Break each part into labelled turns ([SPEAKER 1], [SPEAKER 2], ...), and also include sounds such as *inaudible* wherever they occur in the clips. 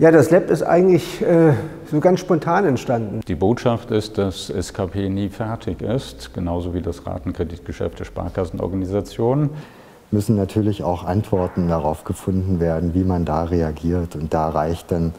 [SPEAKER 1] Ja, das Lab ist eigentlich äh, so ganz spontan entstanden.
[SPEAKER 2] Die Botschaft ist, dass SKP nie fertig ist, genauso wie das Ratenkreditgeschäft der Sparkassenorganisation.
[SPEAKER 3] Müssen natürlich auch Antworten darauf gefunden werden, wie man da reagiert. Und da reicht dann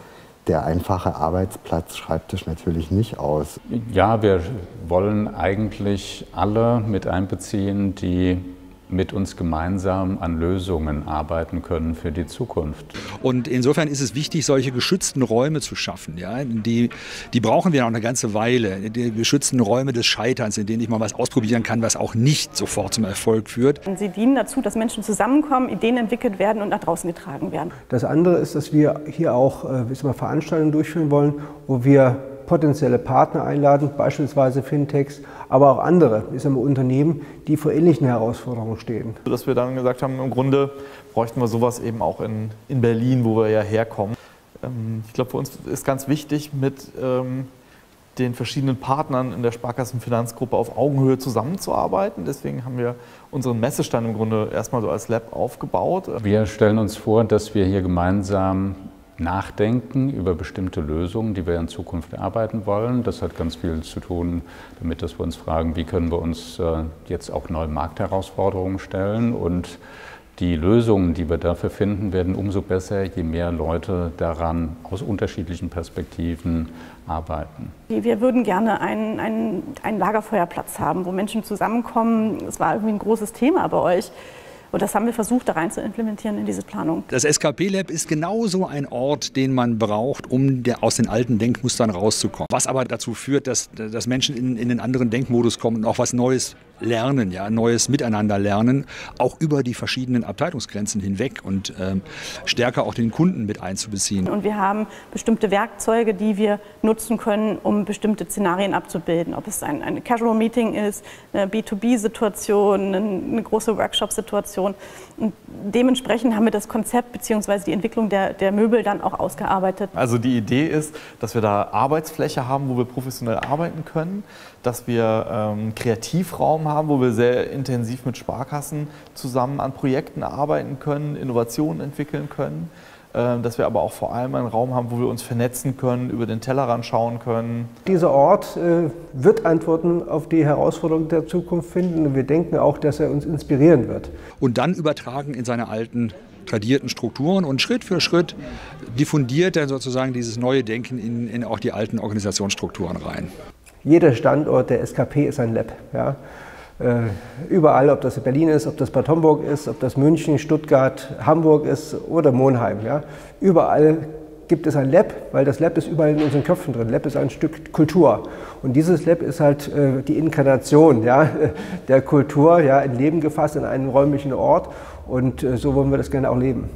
[SPEAKER 3] der einfache Arbeitsplatz Schreibtisch natürlich nicht aus.
[SPEAKER 2] Ja, wir wollen eigentlich alle mit einbeziehen, die mit uns gemeinsam an Lösungen arbeiten können für die Zukunft.
[SPEAKER 4] Und insofern ist es wichtig, solche geschützten Räume zu schaffen. Ja? Die, die brauchen wir noch eine ganze Weile. Die geschützten Räume des Scheiterns, in denen ich mal was ausprobieren kann, was auch nicht sofort zum Erfolg führt.
[SPEAKER 5] Sie dienen dazu, dass Menschen zusammenkommen, Ideen entwickelt werden und nach draußen getragen werden.
[SPEAKER 1] Das andere ist, dass wir hier auch äh, Veranstaltungen durchführen wollen, wo wir potenzielle Partner einladen, beispielsweise Fintechs, aber auch andere ich sage mal, Unternehmen, die vor ähnlichen Herausforderungen stehen.
[SPEAKER 6] Dass wir dann gesagt haben, im Grunde bräuchten wir sowas eben auch in, in Berlin, wo wir ja herkommen. Ähm, ich glaube, für uns ist ganz wichtig, mit ähm, den verschiedenen Partnern in der Sparkassenfinanzgruppe auf Augenhöhe zusammenzuarbeiten. Deswegen haben wir unseren Messestand im Grunde erstmal so als Lab aufgebaut.
[SPEAKER 2] Wir stellen uns vor, dass wir hier gemeinsam nachdenken über bestimmte Lösungen, die wir in Zukunft erarbeiten wollen. Das hat ganz viel zu tun damit, dass wir uns fragen, wie können wir uns äh, jetzt auch neue Marktherausforderungen stellen und die Lösungen, die wir dafür finden, werden umso besser, je mehr Leute daran aus unterschiedlichen Perspektiven arbeiten.
[SPEAKER 5] Wir würden gerne einen, einen, einen Lagerfeuerplatz haben, wo Menschen zusammenkommen. Es war irgendwie ein großes Thema bei euch. Und das haben wir versucht, da rein zu implementieren in diese Planung.
[SPEAKER 4] Das SKP Lab ist genauso ein Ort, den man braucht, um der, aus den alten Denkmustern rauszukommen. Was aber dazu führt, dass, dass Menschen in, in den anderen Denkmodus kommen und auch was Neues lernen, ja, neues Miteinander lernen, auch über die verschiedenen Abteilungsgrenzen hinweg und ähm, stärker auch den Kunden mit einzubeziehen.
[SPEAKER 5] Und wir haben bestimmte Werkzeuge, die wir nutzen können, um bestimmte Szenarien abzubilden. Ob es ein, ein Casual Meeting ist, eine B2B-Situation, eine große Workshop-Situation. Und dementsprechend haben wir das Konzept bzw. die Entwicklung der, der Möbel dann auch ausgearbeitet.
[SPEAKER 6] Also die Idee ist, dass wir da Arbeitsfläche haben, wo wir professionell arbeiten können, dass wir ähm, Kreativraum haben, wo wir sehr intensiv mit Sparkassen zusammen an Projekten arbeiten können, Innovationen entwickeln können. Äh, dass wir aber auch vor allem einen Raum haben, wo wir uns vernetzen können, über den Tellerrand schauen können.
[SPEAKER 1] Dieser Ort äh, wird Antworten auf die Herausforderungen der Zukunft finden und wir denken auch, dass er uns inspirieren wird.
[SPEAKER 4] Und dann übertragen in seine alten tradierten Strukturen und Schritt für Schritt diffundiert er sozusagen dieses neue Denken in, in auch die alten Organisationsstrukturen rein.
[SPEAKER 1] Jeder Standort der SKP ist ein Lab. Ja. Äh, überall, ob das Berlin ist, ob das Bad Homburg ist, ob das München, Stuttgart, Hamburg ist oder Monheim. Ja. Überall gibt es ein Lab, weil das Lab ist überall in unseren Köpfen drin. Lab ist ein Stück Kultur. Und dieses Lab ist halt äh, die Inkarnation ja, *laughs* der Kultur, ja, in Leben gefasst in einen räumlichen Ort. Und äh, so wollen wir das gerne auch leben.